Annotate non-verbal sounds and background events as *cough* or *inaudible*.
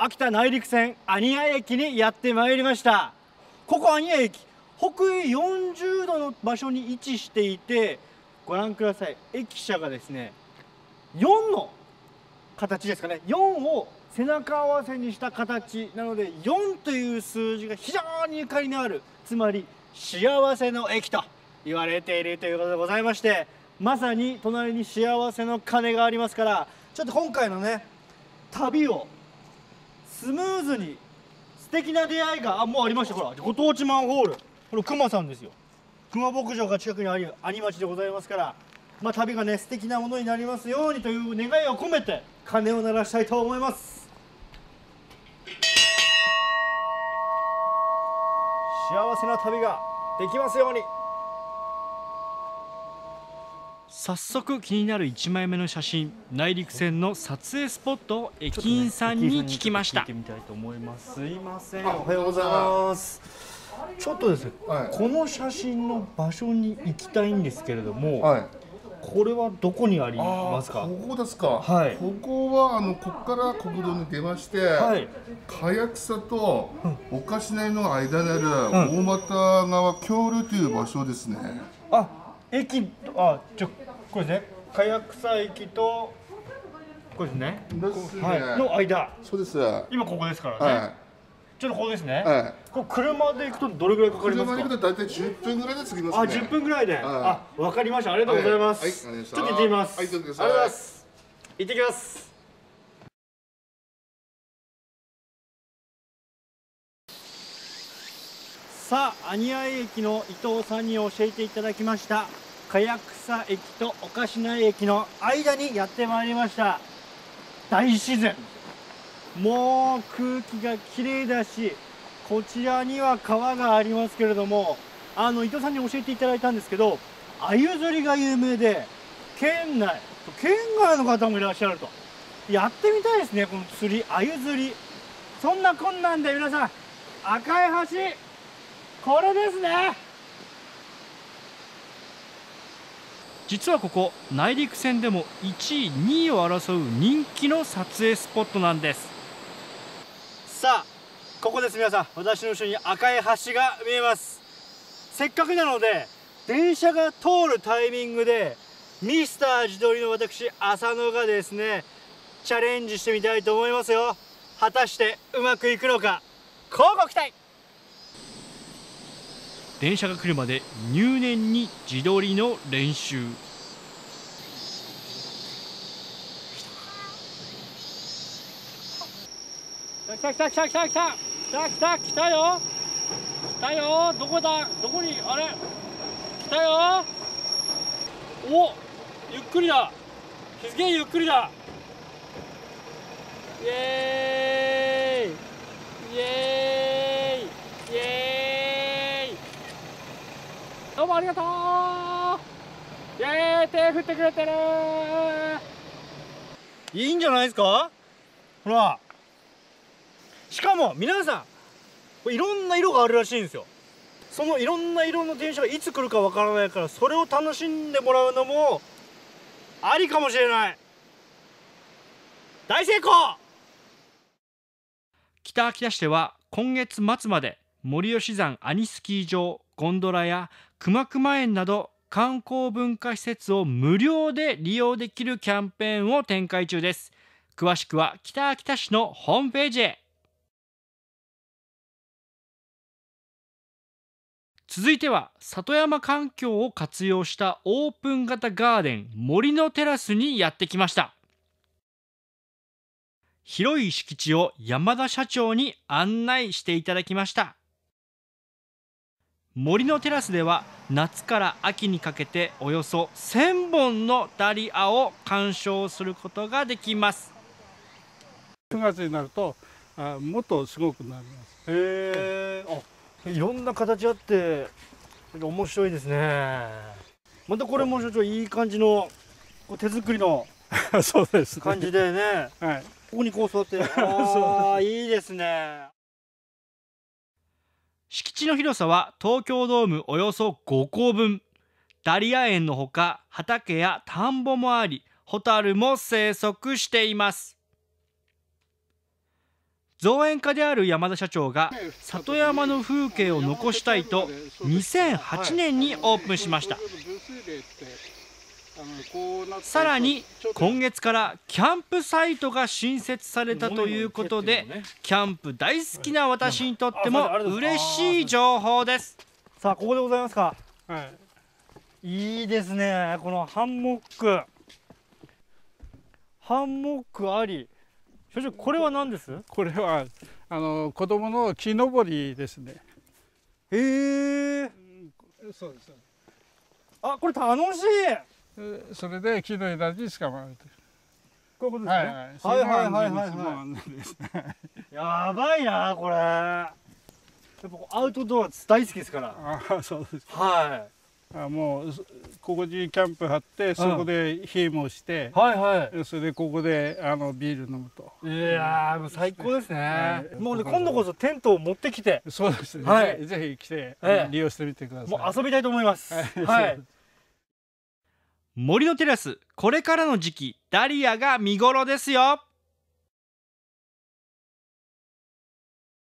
秋田内陸線安谷駅にやってまいりました。ここ安谷駅北緯40度の場所に位置していてご覧ください。駅舎がですね4の形ですかね。4を背中合わせにした形なので4という数字が非常にゆかりのあるつまり幸せの駅と言われているということでございましてまさに隣に幸せの鐘がありますからちょっと今回のね旅をスムーズに素敵な出会いがあもうありました。ほらご当地マンホール。これ熊さんですよ。熊牧場が近くにあり兄町でございますからまあ旅がね素敵なものになりますようにという願いを込めて鐘を鳴らしたいと思います。幸せな旅ができますように。早速気になる1枚目の写真内陸線の撮影スポットを駅員さんに聞きました、すすいませんおはようございます。ちょっとです。ね、はいこの写真の場所に行きたいんですけれども、はい。これはどこにありあますか？ここですか。はい。ここはあのここから国道に出まして、はい。茅草と岡市内の間にある大俣川橋梁という場所ですね。あ駅あちょこれですね茅草駅とこれですねですね。はいの間そうです。は今ここですからね、い。ちょっとここですね、はい。これ車で行くとどれぐらいかかりますか？車に行くと大体10分ぐらいで着きますあ、ね。10分ぐらいで、はいあ、わかりました。ありがとうございます。はいはいお願いしますちょっと行ってみます。はいありがとうございます。行ってきます。さあ、安谷駅の伊藤さんに教えていただきました。茅草駅と岡品駅の間にやってまいりました。大自然。もう空気が綺麗だし、こちらには川がありますけれども、あの伊藤さんに教えていただいたんですけど、鮎釣りが有名で、県内、県外の方もいらっしゃると。やってみたいですね、この釣り、鮎釣り。そんなこんなんで皆さん、赤い橋、これですね。実はここ内陸線でも1位2位を争う人気の撮影スポットなんですさあ、ここです皆さん。私の後ろに赤い橋が見えます。せっかくなので、電車が通るタイミングで、ミスター自撮りの私、浅野がですね、チャレンジしてみたいと思いますよ。果たしてうまくいくのか、乞うご期待電車が来るまで入念に自撮りの練習。来た来た来た来た来た来た来た来たよ来たよどこだどこにあれ来たよおゆっくりだすげえゆっくりだイエーイどうもありがとう。イエーイ手振ってくれてる。いいんじゃないですか？ほら。しかも皆さんこれいろんな色があるらしいんですよ。そのいろんな色の電車がいつ来るかわからないからそれを楽しんでもらうのもありかもしれない。大成功！北秋田市では今月末まで森吉山アニスキー場ゴンドラや熊熊園など観光文化施設を無料で利用できるキャンペーンを展開中です。詳しくは北秋田市のホームページへ。続いては里山環境を活用したオープン型ガーデン森のテラスにやってきました。広い敷地を山田社長に案内していただきました。森のテラスでは夏から秋にかけておよそ1000本のダリアを鑑賞することができます。9月になるとあもっとすごくなります。へえあいろんな形あって面白いですね。またこれも所長いい感じのこう手作りの *laughs* そうです、ね。感じでね。はい。ここにこう座って。*laughs* ああいいですね敷地の広さは東京ドームおよそ5個分。ダリア園のほか畑や田んぼもありホタルも生息しています。造園家である山田社長が里山の風景を残したいと2008年にオープンしました。さらに今月からキャンプサイトが新設されたということでキャンプ大好きな私にとっても嬉しい情報です。さあここでございますか？はい。いいですねこのハンモック。ハンモックあり。所長これは何です？これはあの子供の木登りですね。へえそうです。あこれ楽しい。えそれで木の枝に捕まえてこういう。ことですね、はいはい。はいはいやばいなこれ。やっぱアウトドア大好きですから。ああそうですはあもうそここにキャンプ張ってそこで火もしてい、はいはい。それでここであのビール飲むと。いやーもう最高ですね、はい。もうね今度こそテントを持ってきて。そうですね、はい。ぜひ来て、ええ。利用してみてください。もう遊びたいと思います。はい。はい森のテラスこれからの時期ダリアが見頃ですよ。